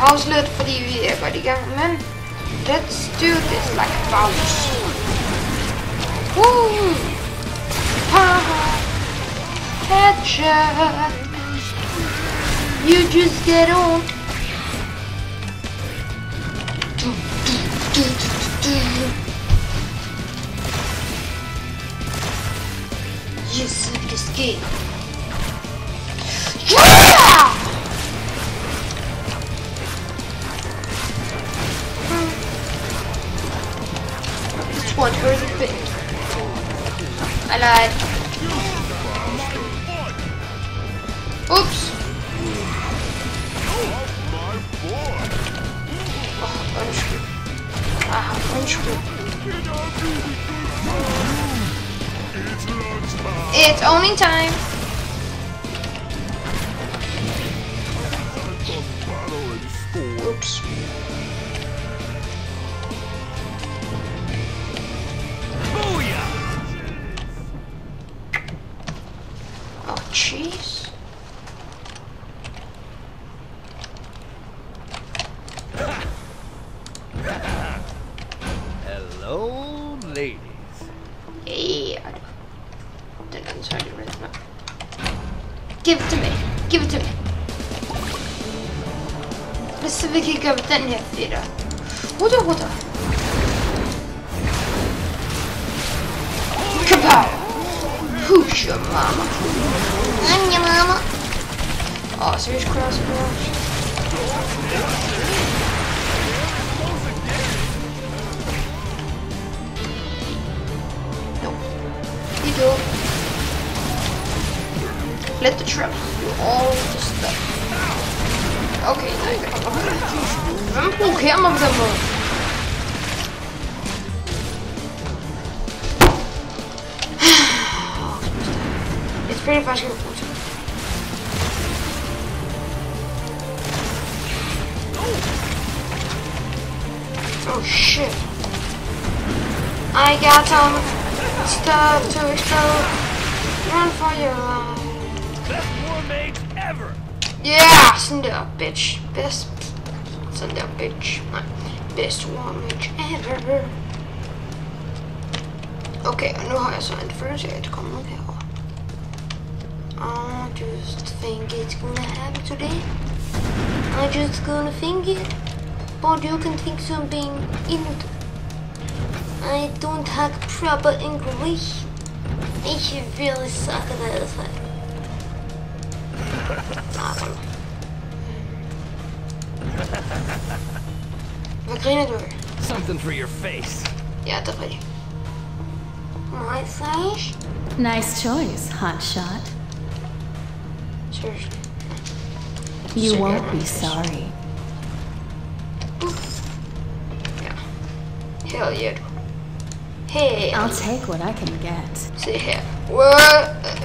Fordi vi er godt i gang, men let's do this like a bounce. Woo! Haha! Headshot! You just get on. Du, du, du, du. Yes, det sker. This one's really big. I lied. Oops. Oh, unscrew. Ah, unscrew. It's owning time. Oops. See if go den her fedtere. Wuda wuda. Kapow! Who's your mama? I'm your mama. Oh, serious cross cross. No. You do. Let the trap do all. Okay, mig på den måde? Jeg spiller faktisk ikke brugt. Oh shit. I got some stuff to explode. Run for your life. Yeah, sådan der, bitch. Best. Sådan up, bitch. Nej. Best warmage ever. Okay, har jeg så en følelse af at komme ud herover. I just think it's gonna happen today. I just gonna think it. But you can think something in it. I don't have proper English. I should really suck at this. Hvad griner du? Something for your face. Yeah, det rigtigt. My face? Nice choice, hotshot. Seriously. You Sugar won't be nice. sorry. Ja. Hell yeah. Hey, I'll take what I can get. See here. What?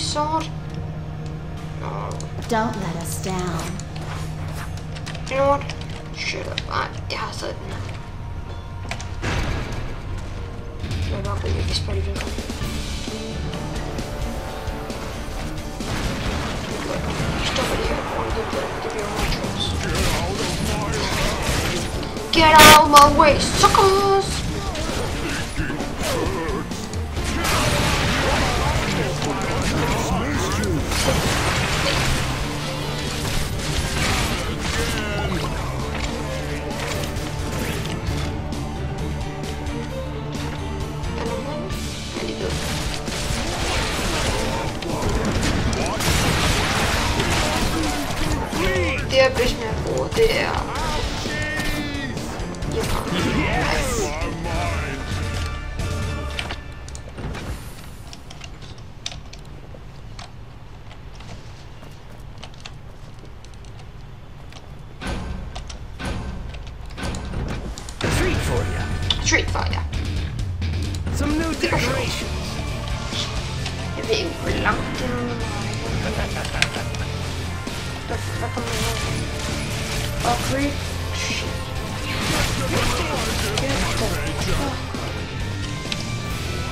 No. Don't let us down. You know what? Shut up. Nej, jeg har stadig den her. Jeg vil bare gå i spille det. Stopper det her. Det bliver, det bliver meget træls. Get out of my way, suckers!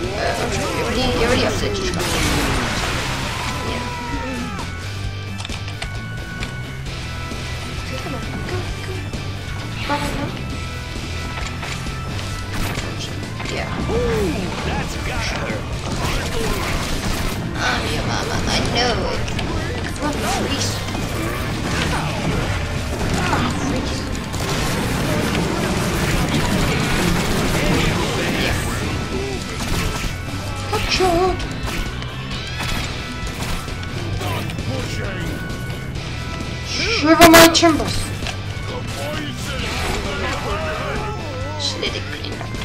Øh, undskyld, jeg vil lige, jeg vil Gotcha. Shiver my timbers. Planlagt.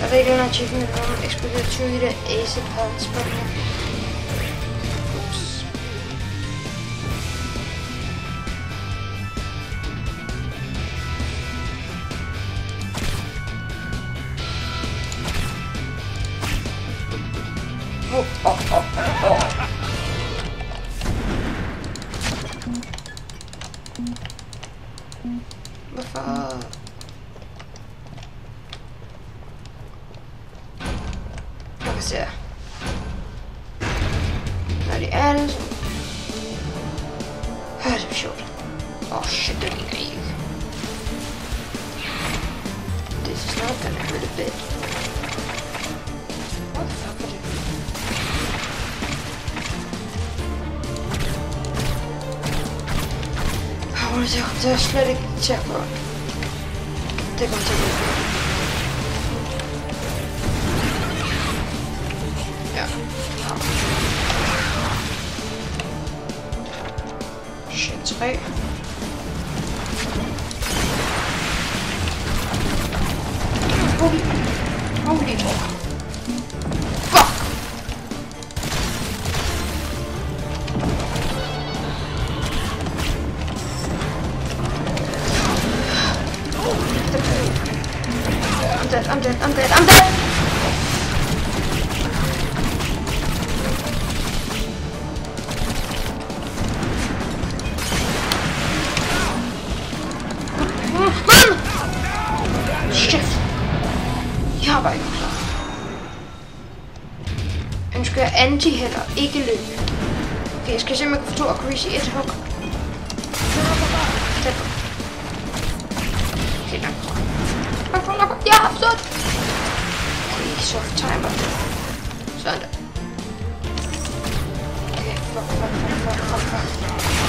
Der er ikke en achievement om eksplodatur i det ace parts spørgsmål. Slet ikke til at gå. Det kommer til at gå. Ja. Shit, ゴリゴリ Ønsker jeg anti og ikke løb. Okay, jeg skal se, om jeg kan få to Greasy i et hug. Tæt på. Okay, langt fra. Langt fra, langt fra. Jeg har forstået! Okay, soft timer. Sådan der. Okay, fuck, fuck, fuck, fuck, fuck, fuck.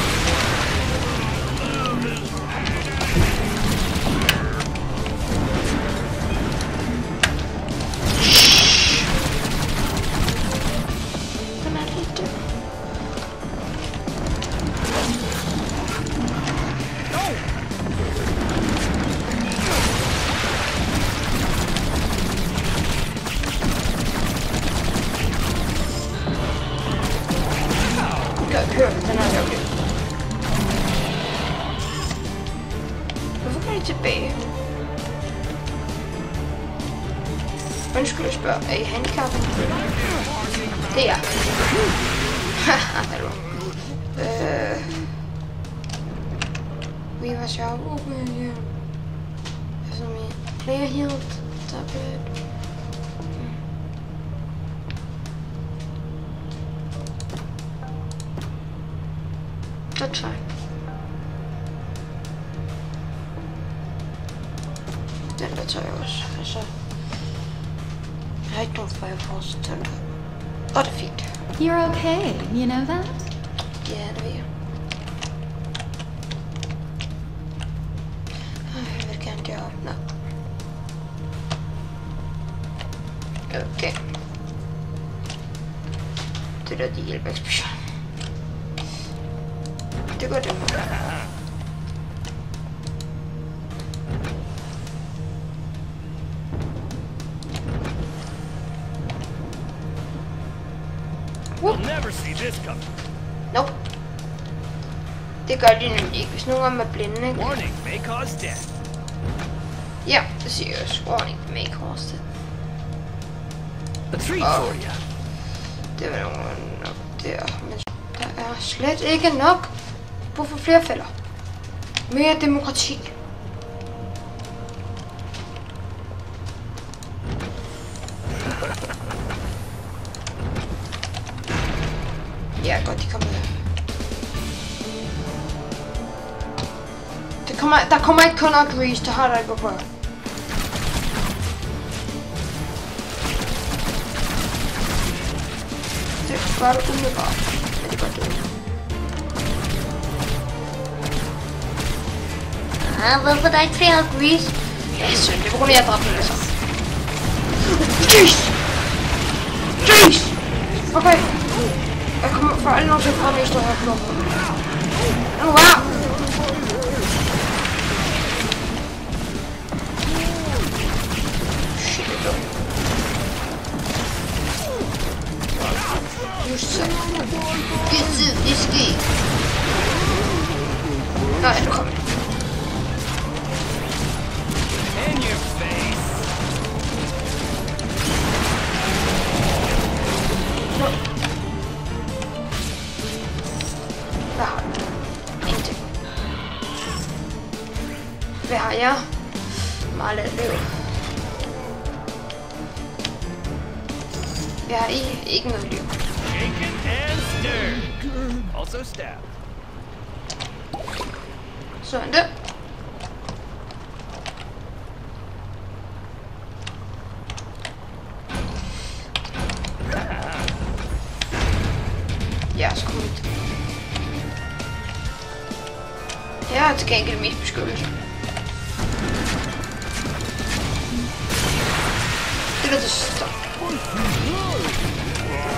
We were sharp. Okay, yeah. Altså, min player healed. Tablet. That's fine. Den der tager jeg også. Altså... Jeg har ikke nogen fireballs til den. Og det er fint. You're okay, you know that? Det ved jeg. Ej, Jeg vil gerne gøre op. Nå. Okay. Det der, de hjælper eksplosion. Det går det. We'll never see this coming. Nope. Det gør de nemlig ikke, hvis nogen er blinde, ikke? Warning may cause death. Siger jeg også. Warning, may cause it. A treat Oh. for you. Det var nogen nok der, men der er slet ikke nok. Brug for flere fælder. Mere demokrati. Kommer, der kommer ikke kun nok grease, det har der ikke på. Det gør det umiddelbart, men det gør det ikke. Ah, hvorfor er der ikke flere grease? Det er synd, det er på grund af, at jeg dræbte det så. Jeez! Jeez! Okay. Jeg kommer for alle nogensinde frem, jeg står her på lommen. Nu wow! Git zid, iski. Böyle komik. Hvad har jeg? Ingenting. Hvad har jeg? Meget ikke noget liv. Shaken and stirred. Also stabbed. Sådan det. Jeg er sgu mit. Jeg har til gengæld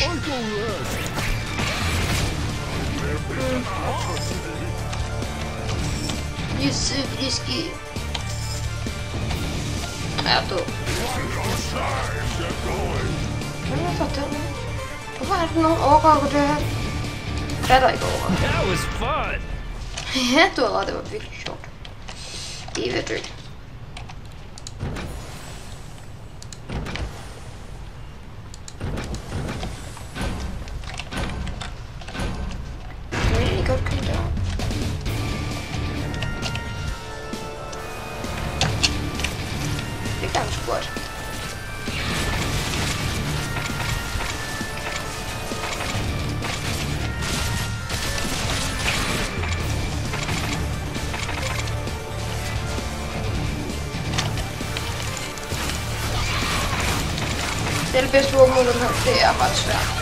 no. Uh, bye-bye. You so risky. Ja, då. Hvad for den? Hvorfor er der nogen overgår på det her? Er der ikke overgår? That was fun. Du ret. Det var virkelig sjovt. Det er Det er det bedste våben mod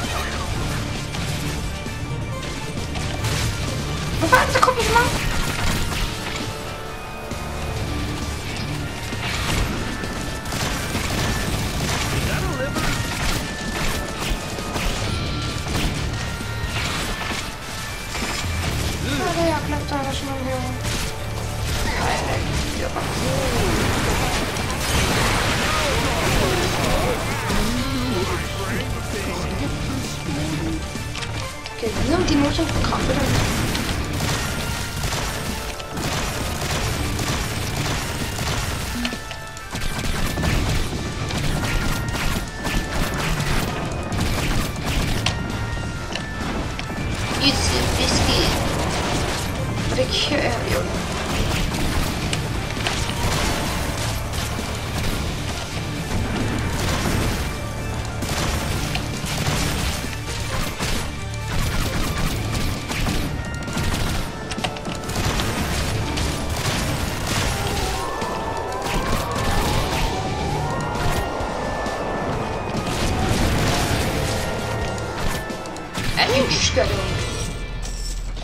Üç kalem.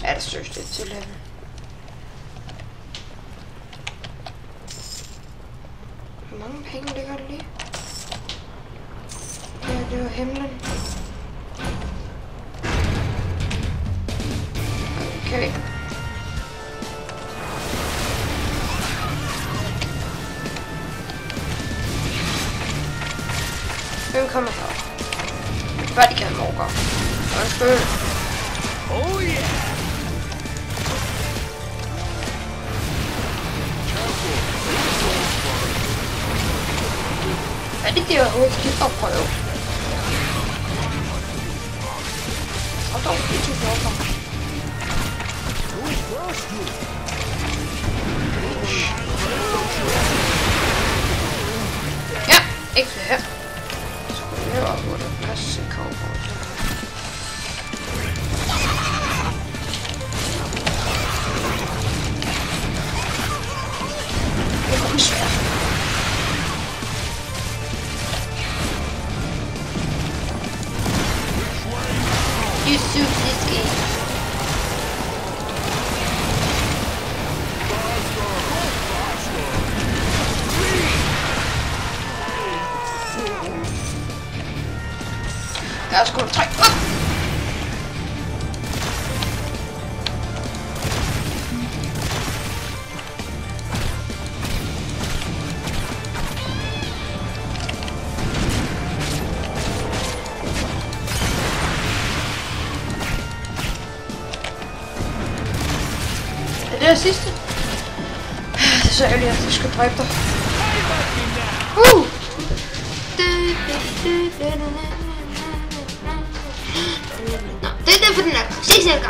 Her sürüşte söylerim. Hvor mange penge det gør lige? Ja, det var. Okay. Hvem kommer her? Hvad de kan morgen. That's it. Oh yeah. I did the old kid up for Wat I don't think you know you? Ja, ik heb. Zo, heel wat worden. Beste. Ja, siehst du? Das ist ja ehrlich, dit doch. Uh! Stay there,